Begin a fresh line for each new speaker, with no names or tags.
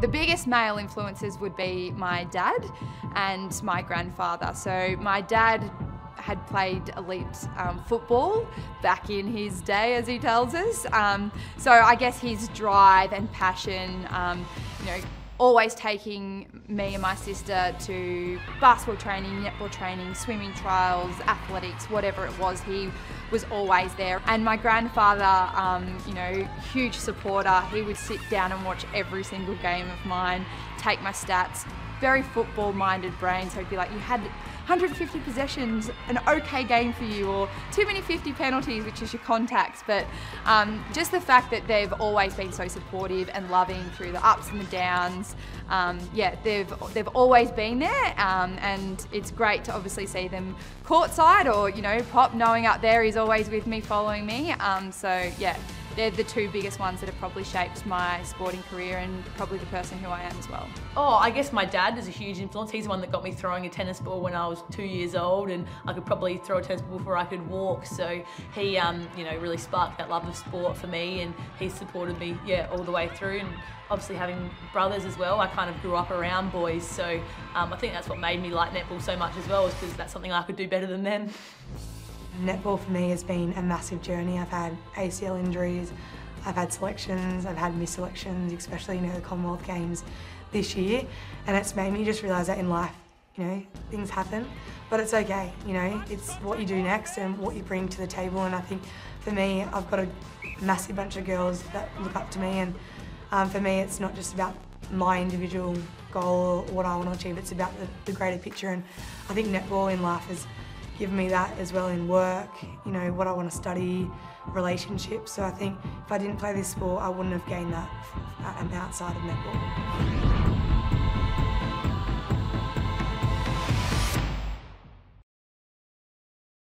The biggest male influences would be my dad and my grandfather. So my dad had played elite um, football back in his day, as he tells us. Um, so I guess his drive and passion, um, you know, always taking me and my sister to basketball training, netball training, swimming trials, athletics, whatever it was, he was always there. And my grandfather, um, you know, huge supporter. He would sit down and watch every single game of mine, take my stats. Very football minded brain, so he'd be like, you had 150 possessions, an okay game for you, or too many 50 penalties, which is your contacts. But um, just the fact that they've always been so supportive and loving through the ups and the downs. Um, yeah, they've they've always been there, um, and it's great to obviously see them courtside or you know Pop knowing up there he's always with me, following me. Um, so yeah they're the two biggest ones that have probably shaped my sporting career and probably the person who I am as well.
Oh, I guess my dad is a huge influence. He's the one that got me throwing a tennis ball when I was two years old and I could probably throw a tennis ball before I could walk. So he, um, you know, really sparked that love of sport for me and he supported me, yeah, all the way through. And obviously having brothers as well, I kind of grew up around boys. So um, I think that's what made me like netball so much as well, is because that's something I could do better than them.
Netball for me has been a massive journey. I've had ACL injuries, I've had selections, I've had missed selections, especially know the Commonwealth Games this year, and it's made me just realise that in life, you know, things happen, but it's okay, you know, it's what you do next and what you bring to the table, and I think for me, I've got a massive bunch of girls that look up to me, and um, for me, it's not just about my individual goal or what I want to achieve, it's about the, the greater picture, and I think netball in life is given me that as well in work, you know, what I want to study, relationships. So I think if I didn't play this sport, I wouldn't have gained that outside of netball.